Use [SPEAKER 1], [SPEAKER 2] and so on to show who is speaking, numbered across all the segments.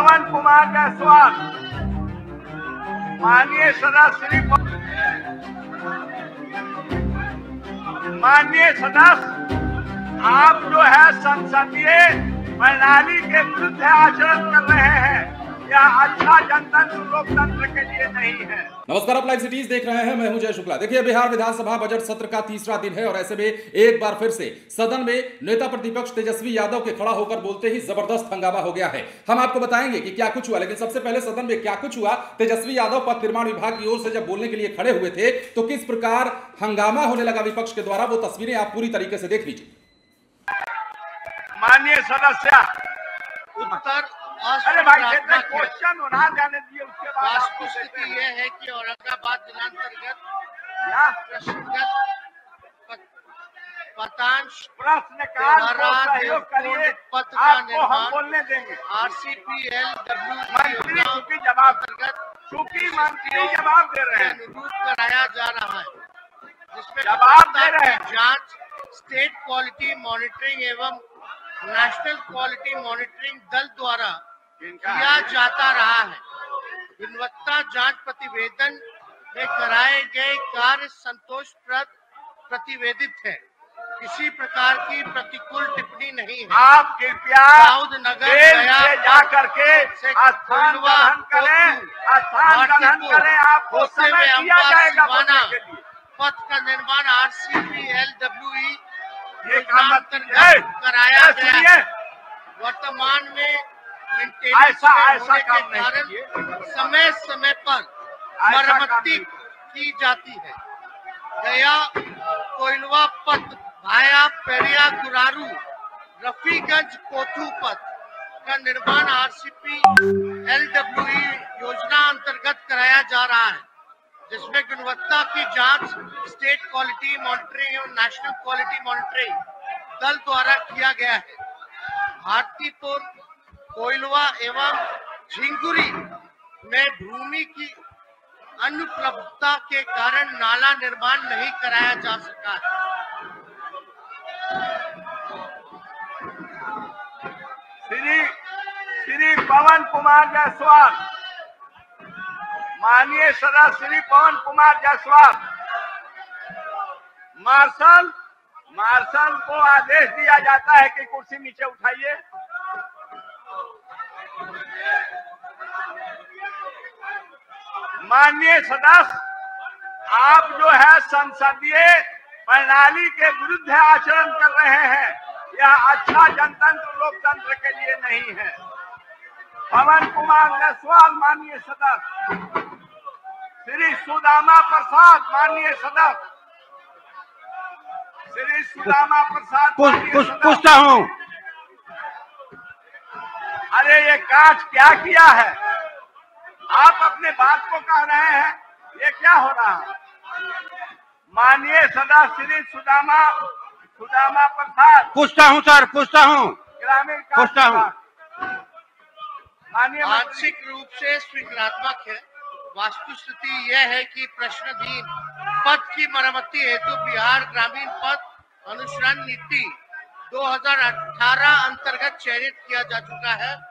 [SPEAKER 1] कुमार जायसवाल माननीय सदाश्री श्री माननीय सदस्य आप जो है संसदीय प्रणाली के विरुद्ध आचरण कर रहे हैं। यह अच्छा जनतंत्र लोकतंत्र के लिए नहीं है?
[SPEAKER 2] नमस्कार आप लाइव सिटीज़ देख रहे हैं मैं हूँ जय शुक्ला। देखिए बिहार विधानसभा बजट सत्र का तीसरा दिन है और ऐसे में एक बार फिर से सदन में नेता प्रतिपक्ष तेजस्वी यादव के खड़ा होकर बोलते ही ज़बरदस्त हंगामा हो गया है। हम आपको बताएँगे कि क्या कुछ हुआ लेकिन सबसे पहले सदन में क्या कुछ हुआ? तेजस्वी यादव पथ निर्माण विभाग की ओर से जब बोलने के लिए खड़े हुए थे तो किस प्रकार हंगामा होने लगा विपक्ष के द्वारा? वो तस्वीरें आप पूरी तरीके से देख लीजिए।
[SPEAKER 1] माननीय सदस्य
[SPEAKER 3] उत्तर
[SPEAKER 1] अरे भाई क्वेश्चन होना जाने दिए उसके बाद आपको
[SPEAKER 3] वास्तु स्थिति
[SPEAKER 1] हैं।
[SPEAKER 3] यह है कि औरंगाबाद जिला अंतर्गत पतांश पथ का निर्माण
[SPEAKER 1] बोलने देंगे।
[SPEAKER 3] आरसीपीएल
[SPEAKER 1] मंत्री
[SPEAKER 3] डब्ल्यू
[SPEAKER 1] चूँकि जवाब।
[SPEAKER 3] अंतर्गत
[SPEAKER 1] चूँकि मंत्री जवाब दे रहे हैं।
[SPEAKER 3] अनुरूप कराया जा रहा है जिसमें
[SPEAKER 1] जवाब दे रहे हैं।
[SPEAKER 3] जाँच स्टेट क्वालिटी मॉनिटरिंग एवं नेशनल क्वालिटी मॉनिटरिंग दल द्वारा किया जाता रहा है। गुणवत्ता जाँच प्रतिवेदन में कराए गए कार्य संतोषप्रद प्रतिवेदित है। किसी प्रकार की प्रतिकूल टिप्पणी नहीं है।
[SPEAKER 1] आप कृपया
[SPEAKER 3] दाऊद नगर गया
[SPEAKER 1] जा करके स्थान ग्रहण करें स्थान ग्रहण करें के लिए।
[SPEAKER 3] पथ का निर्माण R C P L W E
[SPEAKER 1] ये काम
[SPEAKER 3] कराया गया वर्तमान में
[SPEAKER 1] ऐसा- ऐसा काम नहीं
[SPEAKER 3] समय समय पर मरम्मति की जाती है। गया कोइलवा पथ भाया पेरिया गुरारू रफीगंज कोथू पथ का निर्माण आरसीपी एलडब्ल्यूई योजना अंतर्गत कराया जा रहा है जिसमें गुणवत्ता की जाँच स्टेट क्वालिटी मॉनिटरिंग एवं नेशनल क्वालिटी मॉनिटरिंग दल द्वारा किया गया है। भारतीपुर कोइलवा एवं झिंगुरी में भूमि की अनुपलब्धता के कारण नाला निर्माण नहीं कराया जा सका। है
[SPEAKER 1] श्री श्री पवन कुमार जायसवाल। माननीय सदस्य श्री पवन कुमार जायसवाल। मार्शल मार्शल को आदेश दिया जाता है कि कुर्सी नीचे उठाइए। माननीय सदस्य आप जो है संसदीय प्रणाली के विरुद्ध आचरण कर रहे हैं। यह अच्छा जनतंत्र लोकतंत्र के लिए नहीं है। पवन कुमार जायसवाल माननीय सदस्य। श्री सुदामा प्रसाद माननीय सदस्य। श्री सुदामा प्रसाद
[SPEAKER 4] पूछता हूँ।
[SPEAKER 1] अरे ये कांच क्या किया है? अपने बात को कह रहे हैं ये क्या हो रहा है? माननीय सदा श्री सुदामा सुदामा प्रसाद।
[SPEAKER 4] पूछता हूँ सर पूछता हूँ।
[SPEAKER 1] ग्रामीण
[SPEAKER 4] पूछता हूँ।
[SPEAKER 1] माननीय
[SPEAKER 3] आंशिक रूप से स्वीकारात्मक है। वास्तु स्थिति यह है कि प्रश्नधीन पद की मरम्मति हेतु बिहार ग्रामीण पद अनुसरण नीति 2018 अंतर्गत चयनित किया जा चुका है।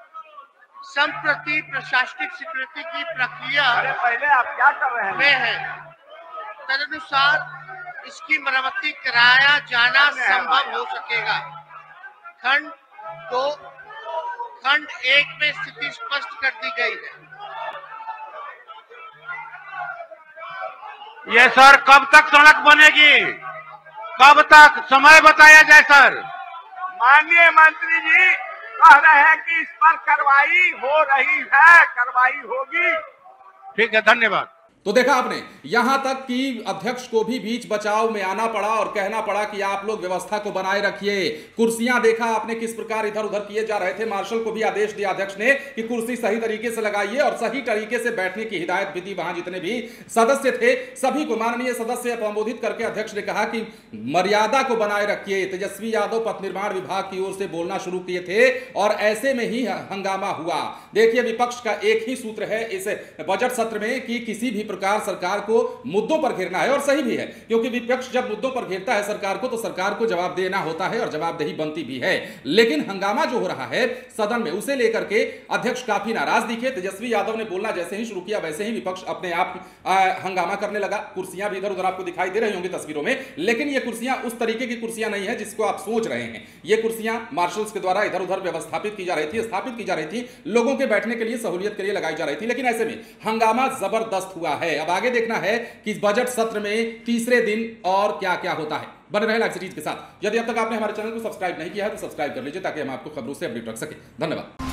[SPEAKER 3] संप्रति प्रशासनिक स्वीकृति की प्रक्रिया
[SPEAKER 1] पहले आप क्या कर रहे
[SPEAKER 3] में
[SPEAKER 1] हैं।
[SPEAKER 3] है तदनुसार इसकी मरम्मति कराया जाना संभव हो सकेगा। खंड दो खंड एक में स्थिति स्पष्ट कर दी गई है।
[SPEAKER 4] ये सर कब तक सड़क बनेगी? कब तक? समय बताया जाए सर।
[SPEAKER 1] माननीय मंत्री जी कह रहे हैं कि इस पर कार्रवाई हो रही है, कार्रवाई होगी।
[SPEAKER 4] ठीक है, धन्यवाद।
[SPEAKER 2] तो देखा आपने, यहाँ तक कि अध्यक्ष को भी बीच बचाव में आना पड़ा और कहना पड़ा कि आप लोग व्यवस्था को बनाए रखिए। कुर्सियाँ देखा आपने किस प्रकार इधर उधर किए जा रहे थे। मार्शल को भी आदेश दिया अध्यक्ष ने कि कुर्सी सही तरीके से लगाइए और सही तरीके से बैठने की हिदायत भी दी। वहाँ जितने भी सदस्य थे, सभी को माननीय सदस्य संबोधित करके अध्यक्ष ने कहा कि मर्यादा को बनाए रखिए। तेजस्वी यादव, पथ निर्माण विभाग की ओर से बोलना शुरू किए थे और ऐसे में ही हंगामा हुआ। देखिए, विपक्ष का एक ही सूत्र है इस बजट सत्र में कि किसी भी प्रकार सरकार को मुद्दों पर घेरना है, और सही भी है, क्योंकि विपक्ष जब मुद्दों पर घेरता है सरकार को तो सरकार को जवाब देना होता है और जवाबदेही बनती भी है। लेकिन हंगामा जो हो रहा है, सदन में उसे लेकर के अध्यक्ष काफ़ी नाराज़ दिखे। तेजस्वी यादव ने बोलना जैसे ही शुरू किया, वैसे ही विपक्ष अपने आप हंगामा करने लगा। कुर्सियाँ भी इधर उधर आपको दिखाई दे रही होंगी तस्वीरों में, लेकिन ये कुर्सियाँ उस तरीके की कुर्सियाँ नहीं है जिसको आप सोच रहे हैं। ये कुर्सियाँ मार्शल्स के द्वारा इधर उधर व्यवस्थापित की जा रही थी, स्थापित की जा रही थी, लोगों के बैठने के लिए सहूलियत के लिए लगाई जा रही थी, लेकिन ऐसे में हंगामा ज़बरदस्त हुआ है। अब आगे देखना है कि इस बजट सत्र में तीसरे दिन और क्या क्या होता है। बने रहे लाइव सीरीज़ के साथ। यदि अब तक आपने हमारे चैनल को सब्सक्राइब नहीं किया है तो सब्सक्राइब कर लीजिए ताकि हम आपको खबरों से अपडेट रख सके। धन्यवाद।